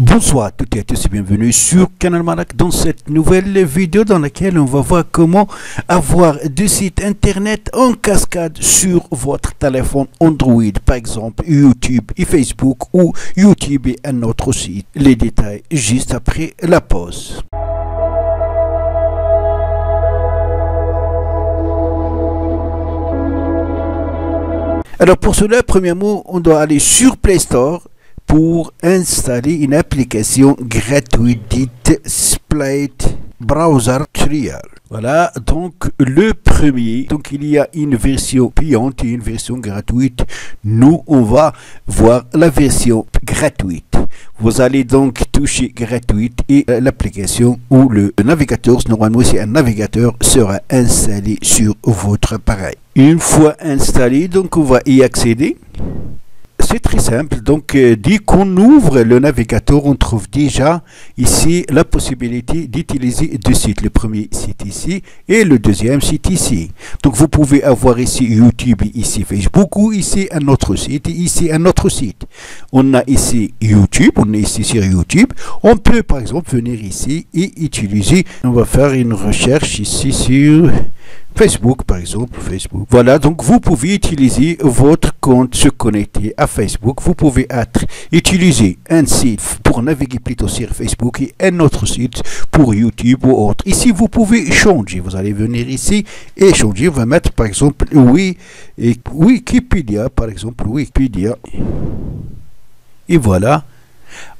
Bonsoir à toutes et à tous et bienvenue sur Canal Malak dans cette nouvelle vidéo dans laquelle on va voir comment avoir des sites internet en cascade sur votre téléphone Android par exemple YouTube et Facebook ou YouTube et un autre site. Les détails juste après la pause. Alors pour cela, premièrement, on doit aller sur Play Store pour installer une application gratuite dite Splite Browser Trial. Voilà, donc le premier, donc il y a une version payante et une version gratuite. Nous, on va voir la version gratuite. Vous allez donc toucher gratuite et l'application ou le navigateur, normalement c'est un navigateur, sera installé sur votre appareil. Une fois installé, donc on va y accéder c'est très simple. Donc, euh, dès qu'on ouvre le navigateur, on trouve déjà ici la possibilité d'utiliser deux sites. Le premier site ici et le deuxième site ici. Donc, vous pouvez avoir ici YouTube, ici Facebook ou ici un autre site, ici un autre site. On a ici YouTube, on est ici sur YouTube. On peut par exemple venir ici et utiliser. On va faire une recherche ici sur Facebook, par exemple, Facebook. Voilà, donc vous pouvez utiliser votre compte, se connecter à Facebook. Vous pouvez utiliser un site pour naviguer plutôt sur Facebook et un autre site pour YouTube ou autre. Ici, vous pouvez changer. Vous allez venir ici et changer. On va mettre, par exemple, oui, et Wikipédia, par exemple, Wikipédia. Et voilà.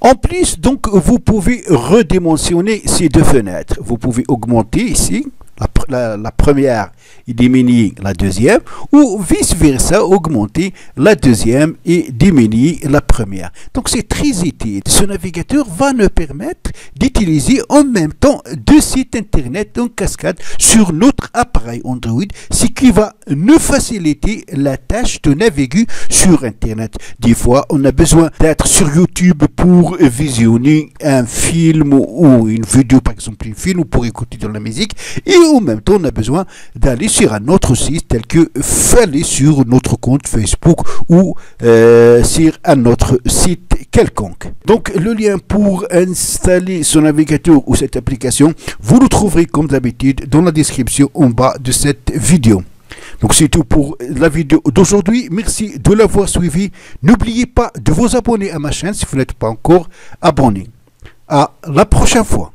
En plus, donc, vous pouvez redimensionner ces deux fenêtres. Vous pouvez augmenter ici la, première et diminuer la deuxième, ou vice-versa, augmenter la deuxième et diminuer la première. Donc c'est très utile. Ce navigateur va nous permettre d'utiliser en même temps deux sites internet en cascade sur notre appareil Android, ce qui va nous faciliter la tâche de naviguer sur internet. Des fois, on a besoin d'être sur YouTube pour visionner un film ou une vidéo, par exemple, un film ou pour écouter de la musique, et en on a besoin d'aller sur un autre site tel que aller sur notre compte Facebook ou euh, sur un autre site quelconque. Donc le lien pour installer son navigateur ou cette application, vous le trouverez comme d'habitude dans la description en bas de cette vidéo. Donc c'est tout pour la vidéo d'aujourd'hui. Merci de l'avoir suivi. N'oubliez pas de vous abonner à ma chaîne si vous n'êtes pas encore abonné. À la prochaine fois.